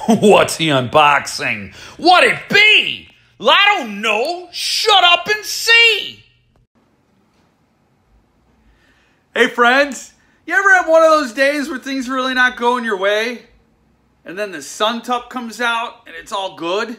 What's he unboxing? What it be? I don't know. Shut up and see. Hey friends, you ever have one of those days where things really not going your way? And then the Suntup comes out and it's all good?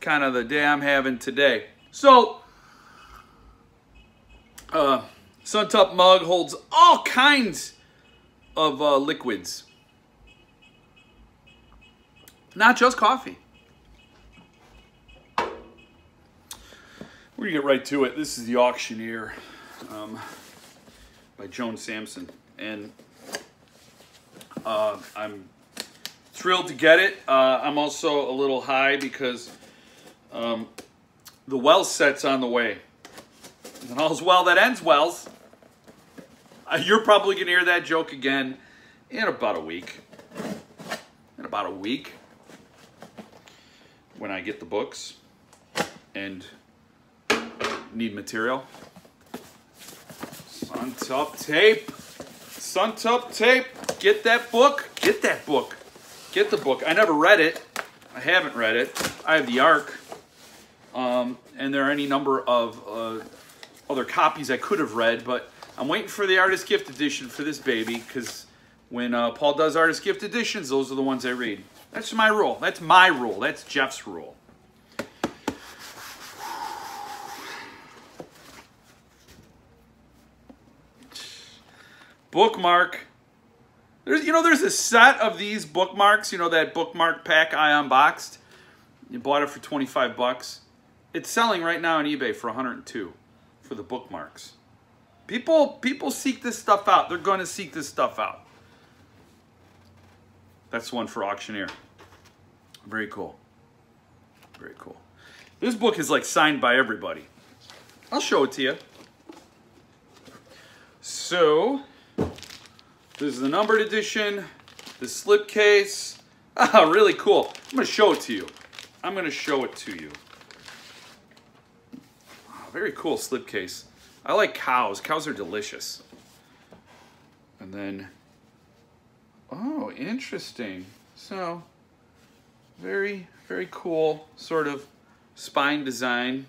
Kind of the day I'm having today. So, uh, Suntup mug holds all kinds of uh, liquids. Not just coffee. We're gonna get right to it. This is The Auctioneer um, by Joan Samson. And uh, I'm thrilled to get it. Uh, I'm also a little high because um, the Wells set's on the way. And all's well that ends Wells. Uh, you're probably to hear that joke again in about a week. In about a week when I get the books and need material. Suntup tape. Suntup tape. Get that book. Get that book. Get the book. I never read it. I haven't read it. I have the ARC. Um, and there are any number of uh, other copies I could have read, but I'm waiting for the artist gift edition for this baby because when uh, Paul does artist gift editions, those are the ones I read. That's my rule. That's my rule. That's Jeff's rule. Bookmark. There's, you know, there's a set of these bookmarks. You know that bookmark pack I unboxed. You bought it for 25 bucks. It's selling right now on eBay for 102 for the bookmarks. People, people seek this stuff out. They're going to seek this stuff out. That's one for auctioneer. Very cool. Very cool. This book is like signed by everybody. I'll show it to you. So, this is the numbered edition, the slipcase. Ah, really cool. I'm going to show it to you. I'm going to show it to you. Oh, very cool slipcase. I like cows. Cows are delicious. And then, oh, interesting. So, very, very cool sort of spine design.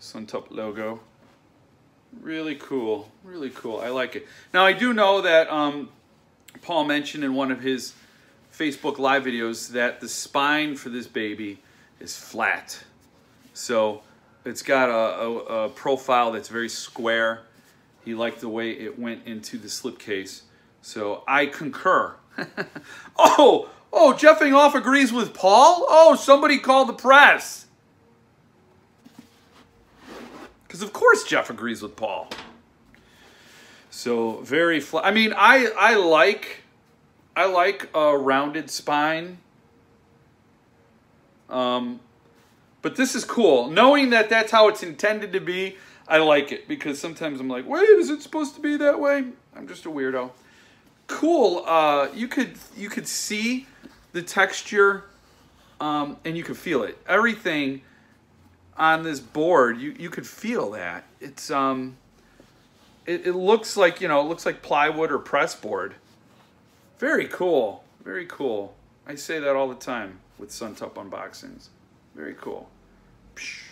Suntup logo. Really cool. Really cool. I like it. Now, I do know that um, Paul mentioned in one of his Facebook live videos that the spine for this baby is flat. So it's got a, a, a profile that's very square. He liked the way it went into the slipcase. So I concur. oh, oh, Jeffing off agrees with Paul? Oh, somebody call the press. Because of course Jeff agrees with Paul. So very flat. I mean, I I like I like a rounded spine. Um, but this is cool. Knowing that that's how it's intended to be, I like it because sometimes I'm like, wait, is it supposed to be that way? I'm just a weirdo. Cool. Uh, you could you could see the texture, um, and you could feel it. Everything on this board, you you could feel that. It's um, it, it looks like you know, it looks like plywood or press board. Very cool. Very cool. I say that all the time with Suntup unboxings. Very cool. Psh.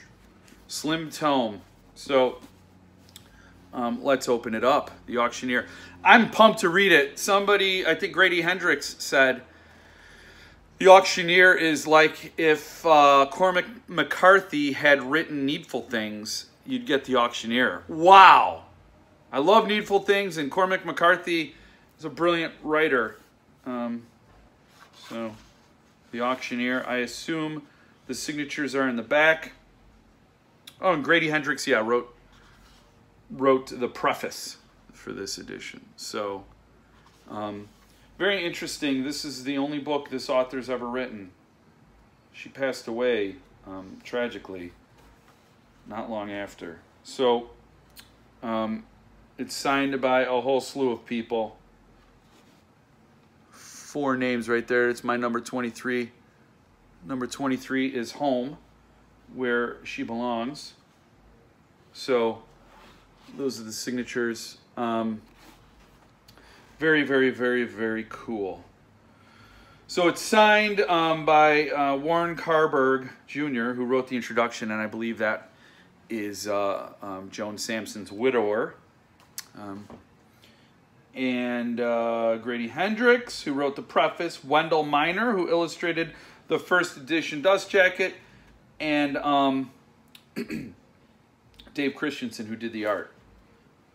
Slim tome. So um, let's open it up. The auctioneer. I'm pumped to read it. Somebody, I think Grady Hendrix said, the auctioneer is like if uh, Cormac McCarthy had written Needful Things, you'd get the auctioneer. Wow. I love Needful Things, and Cormac McCarthy is a brilliant writer. Um, so, the auctioneer, I assume the signatures are in the back. Oh, and Grady Hendrix, yeah, wrote wrote the preface for this edition. So, um, very interesting. This is the only book this author's ever written. She passed away um, tragically not long after. So, um, it's signed by a whole slew of people. Four names right there. It's my number 23. Number 23 is home, where she belongs. So, those are the signatures. Um, Very, very, very, very cool. So it's signed um, by uh, Warren Carberg Jr., who wrote the introduction, and I believe that is uh, um, Joan Samson's widower. Um, and uh, Grady Hendrix, who wrote the preface, Wendell Minor, who illustrated the first edition dust jacket, and um, Dave Christensen, who did the art.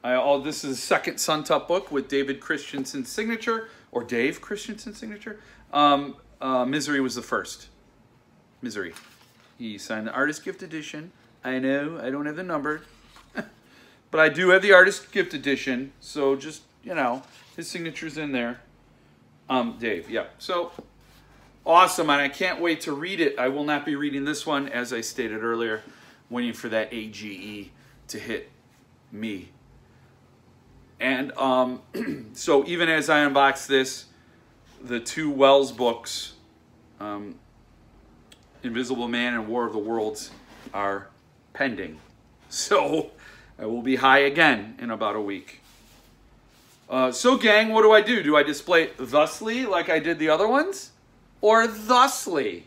I, all, this is a second Suntup book with David Christensen's signature, or Dave Christensen's signature. Um, uh, Misery was the first. Misery. He signed the Artist Gift Edition. I know, I don't have the number. but I do have the Artist Gift Edition, so just, you know, his signature's in there. Um, Dave, yeah. So, awesome, and I can't wait to read it. I will not be reading this one, as I stated earlier, waiting for that AGE to hit me. And um, so even as I unbox this, the two Wells books, um, Invisible Man and War of the Worlds, are pending. So I will be high again in about a week. Uh, so gang, what do I do? Do I display it thusly like I did the other ones? Or thusly?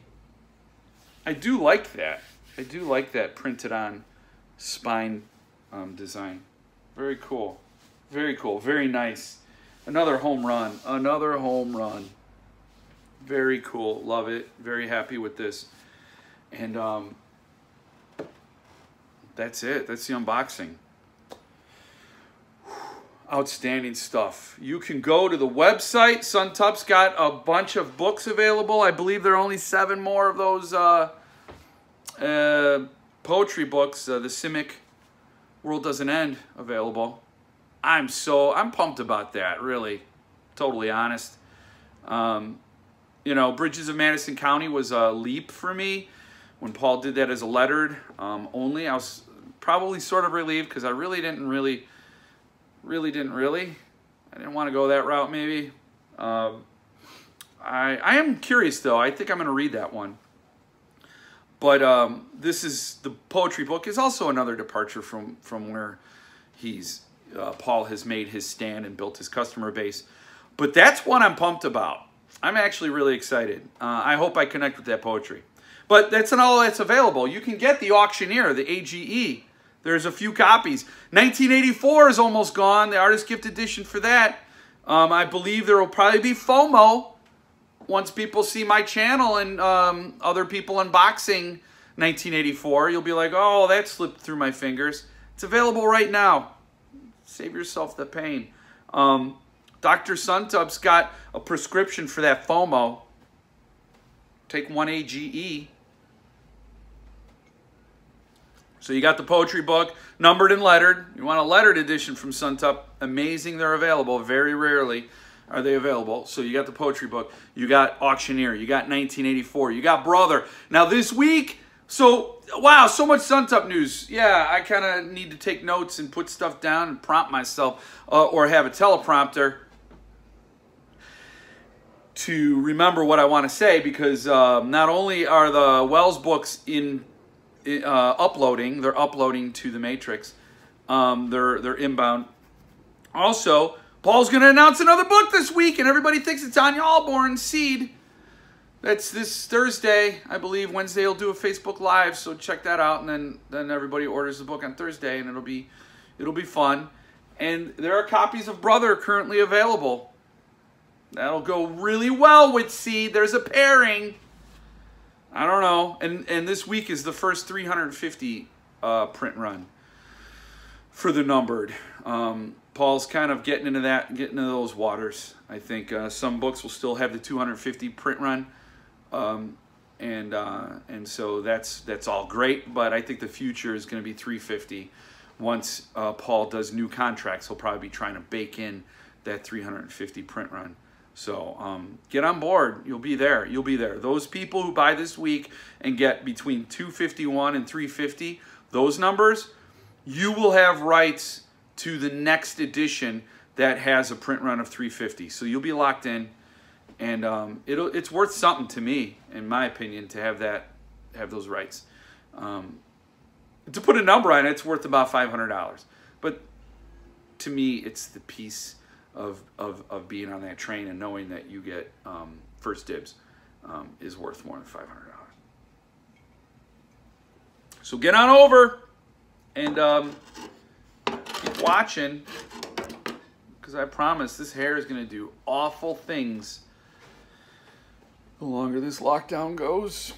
I do like that. I do like that printed on spine um, design. Very cool. Very cool. Very nice. Another home run. Another home run. Very cool. Love it. Very happy with this. And um, that's it. That's the unboxing. Outstanding stuff. You can go to the website. Suntup's got a bunch of books available. I believe there are only seven more of those uh, uh, poetry books, uh, the Simic World Doesn't End, available. I'm so, I'm pumped about that, really. Totally honest. Um, you know, Bridges of Madison County was a leap for me when Paul did that as a lettered um, only. I was probably sort of relieved because I really didn't really, really didn't really. I didn't want to go that route maybe. Um, I, I am curious though. I think I'm going to read that one. But um, this is the poetry book is also another departure from from where he's uh, Paul has made his stand and built his customer base. But that's what I'm pumped about. I'm actually really excited. Uh, I hope I connect with that poetry. But that's not all that's available. You can get the auctioneer, the AGE. There's a few copies. 1984 is almost gone. The artist gift edition for that. Um, I believe there will probably be FOMO once people see my channel and um, other people unboxing 1984, you'll be like, oh, that slipped through my fingers. It's available right now. Save yourself the pain. Um, Dr. Suntup's got a prescription for that FOMO. Take one AGE. So you got the poetry book, numbered and lettered. You want a lettered edition from Suntup. Amazing they're available, very rarely are they available. So you got the poetry book, you got Auctioneer, you got 1984, you got Brother. Now this week, so wow, so much Suntup news. Yeah, I kind of need to take notes and put stuff down and prompt myself uh, or have a teleprompter to remember what I want to say because uh, not only are the Wells books in uh, uploading, they're uploading to the Matrix. Um, they're they're inbound. Also, Paul's going to announce another book this week, and everybody thinks it's Ania Ahlborn, Seed. That's this Thursday, I believe. Wednesday he'll do a Facebook Live, so check that out, and then then everybody orders the book on Thursday, and it'll be it'll be fun. And there are copies of Brother currently available. That'll go really well with Seed. There's a pairing. I don't know. And and this week is the first 350 uh, print run for the numbered. Um, Paul's kind of getting into that, getting into those waters. I think uh, some books will still have the 250 print run, um, and uh, and so that's that's all great. But I think the future is going to be 350. Once uh, Paul does new contracts, he'll probably be trying to bake in that 350 print run. So um, get on board. You'll be there. You'll be there. Those people who buy this week and get between 251 and 350, those numbers, you will have rights to the next edition that has a print run of 350. So you'll be locked in, and um, it'll it's worth something to me, in my opinion, to have that have those rights. Um, to put a number on it, it's worth about $500. But to me, it's the piece of, of, of being on that train and knowing that you get um, first dibs um, is worth more than $500. So get on over and um, keep watching because I promise this hair is going to do awful things the longer this lockdown goes.